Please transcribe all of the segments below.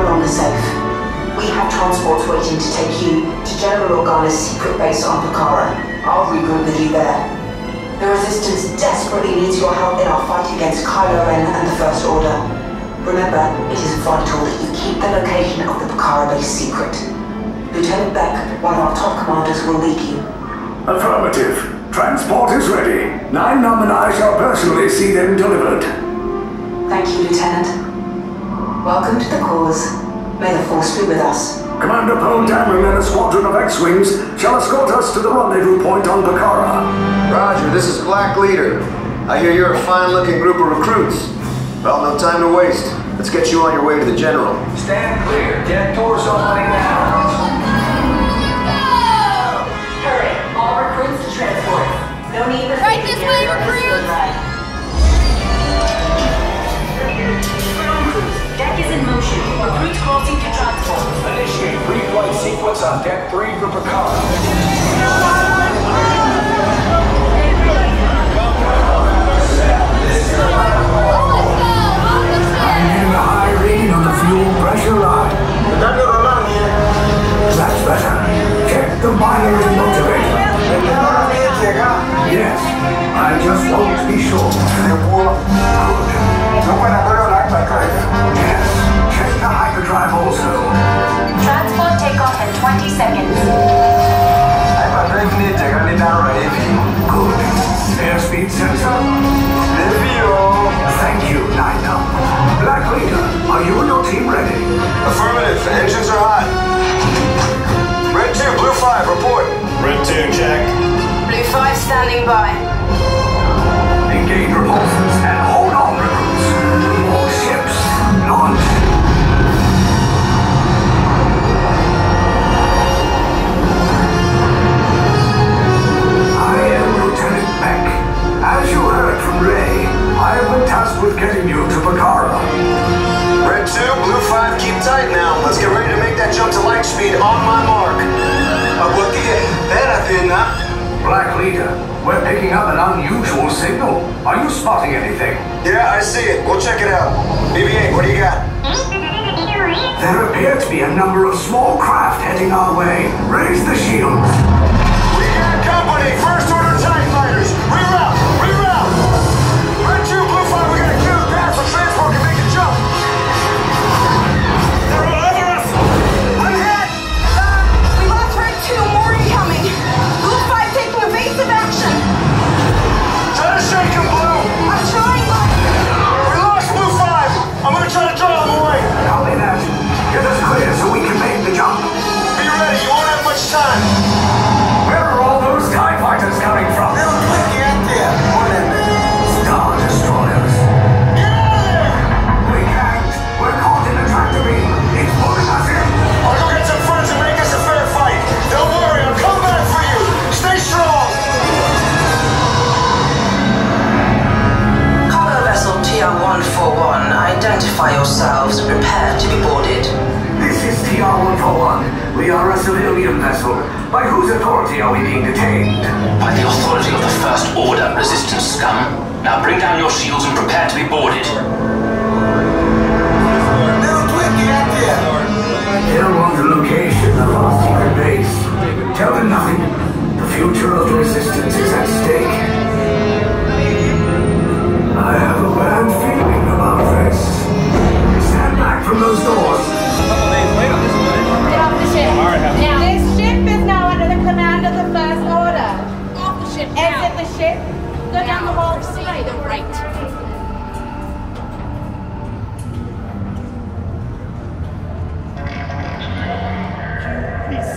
no longer safe. We have transports waiting to take you to General Organa's secret base on Pacara. I'll regroup with you there. The Resistance desperately needs your help in our fight against Kylo Ren and the First Order. Remember, it is vital that you keep the location of the Pacara base secret. Lieutenant Bek, one of our top commanders, will lead you. Affirmative. Transport is ready. Nien Nunb and I shall personally see them delivered. Thank you, Lieutenant. Welcome to the cause. May the Force be with us. Commander Poe Dameron and a squadron of X-Wings shall escort us to the rendezvous point on Pacara. Roger, this is Black Leader. I hear you're a fine-looking group of recruits. Well, no time to waste. Let's get you on your way to the General. Stand clear. Jet doors sequence on Deck 3 Good. Airspeed sensor. Thank you, Nina. Black Leader, are you and your team ready? Affirmative. Engines are hot. Red 2, Blue 5, report. Red 2, check. Blue 5 standing by. Engage repulsors Black Leader, we're picking up an unusual signal. Are you spotting anything? Yeah, I see it. We'll check it out. BB-8, what do you got? There appear to be a number of small craft heading our way. Raise the shields. We got company! First order civilian vessel. By whose authority are we being detained? By the authority of the First Order, Resistance scum. Now bring down your shields and prepare to be boarded. Tell on the location of our secret base. Tell them nothing. The future of the Resistance is at stake.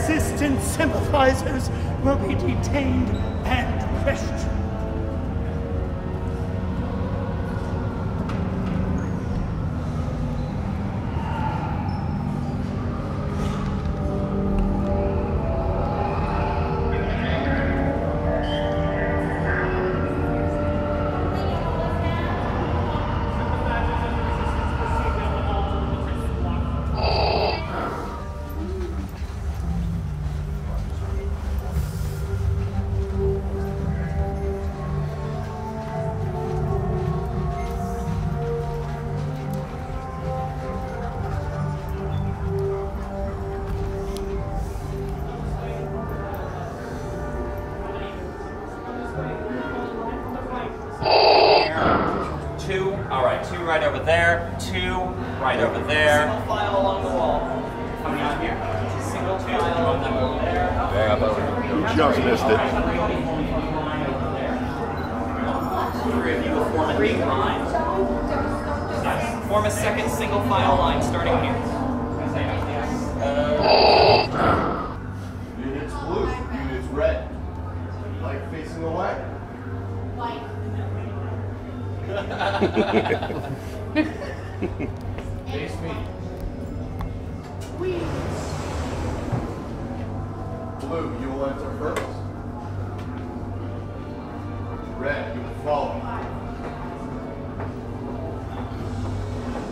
Resistance sympathizers will be detained and questioned. Right, two right over there, two right over there. Single file along the wall. Coming out here. Single file and then over there. Dang, I thought we just missed it. Three of you will form a three line. Yes. Form a second single file line starting here. Units blue, units red. Like facing away. Face me. Blue, you will enter first. Red, you will follow.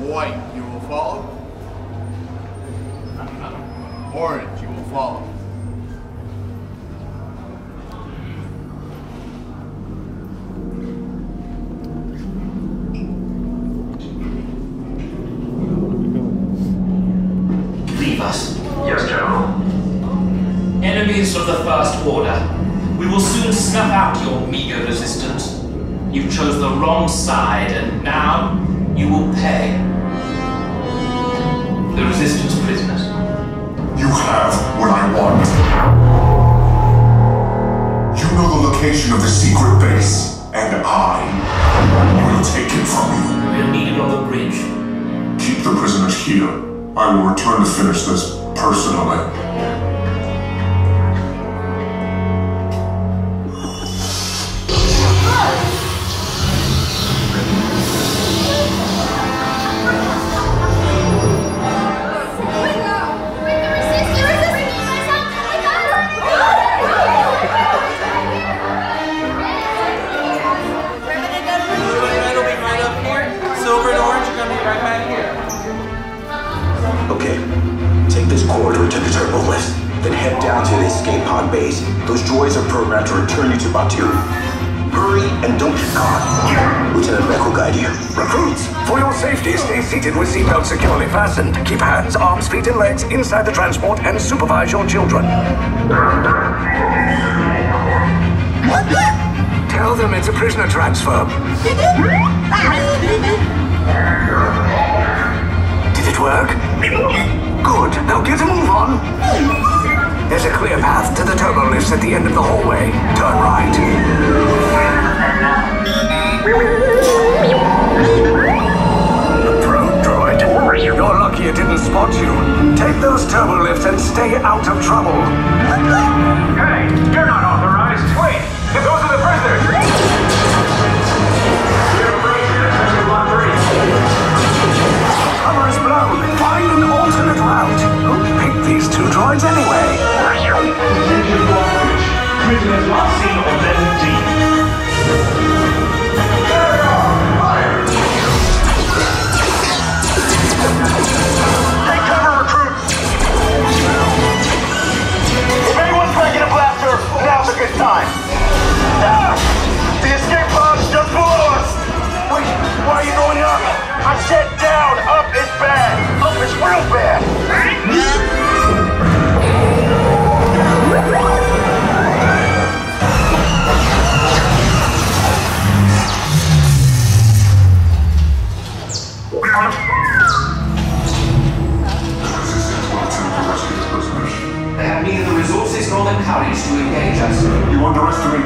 White, you will follow. Orange, you will follow. Us. Yes, General. Enemies of the First Order. We will soon snuff out your meager resistance. You chose the wrong side, and now you will pay. The Resistance prisoners. You have what I want. You know the location of the secret base, and I will take it from you. We'll need it on the bridge. Keep the prisoners here. I will return to finish this personally. You. Recruits, for your safety, stay seated with seatbelts securely fastened. Keep hands, arms, feet, and legs inside the transport and supervise your children. Tell them it's a prisoner transfer. Did it work? Good. Now get a move on. There's a clear path to the turbo lifts at the end of the hallway. Turn right. Spot you. Take those turbo lifts and stay out of trouble.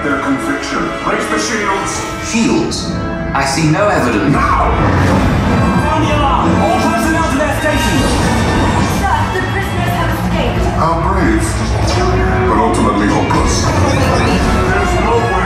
Their conviction. Raise the shields! Shields? I see no evidence. Now! Sound the alarm! All personnel to their stations! The prisoners have escaped. How brave, but ultimately hopeless. There's nowhere to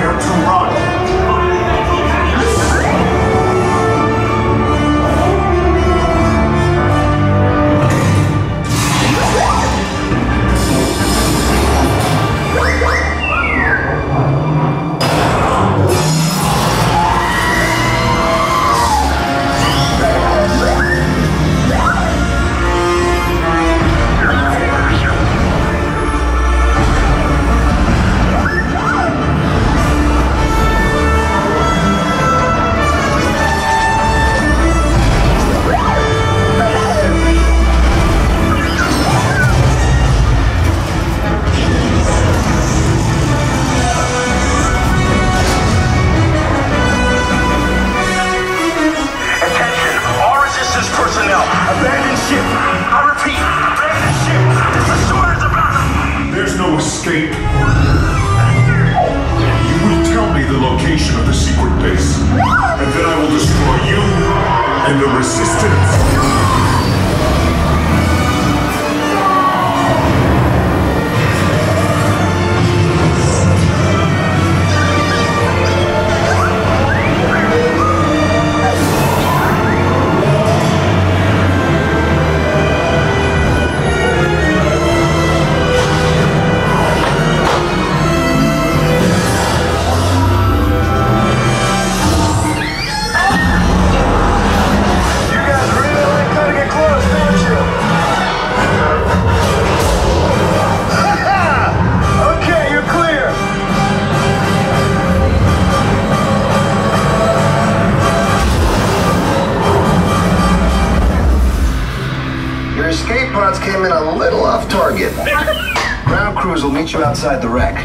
meet you outside the wreck.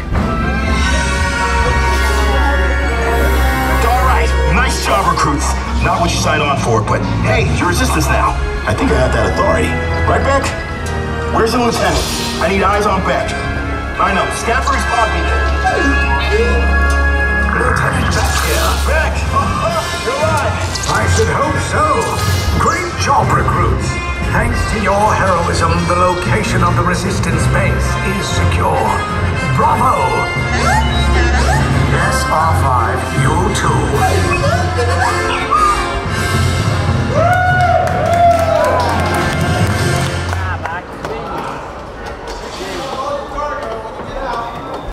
All right, nice job, recruits. Not what you signed on for, but hey, you're resistance now. I think I have that authority. Right, Bek? Where's the lieutenant? I need eyes on Bek. I know, scan for his pod beacon. Lieutenant Bek here. Bek! You're alive! I should hope so your heroism, the location of the resistance base is secure. Bravo! SR5, you too.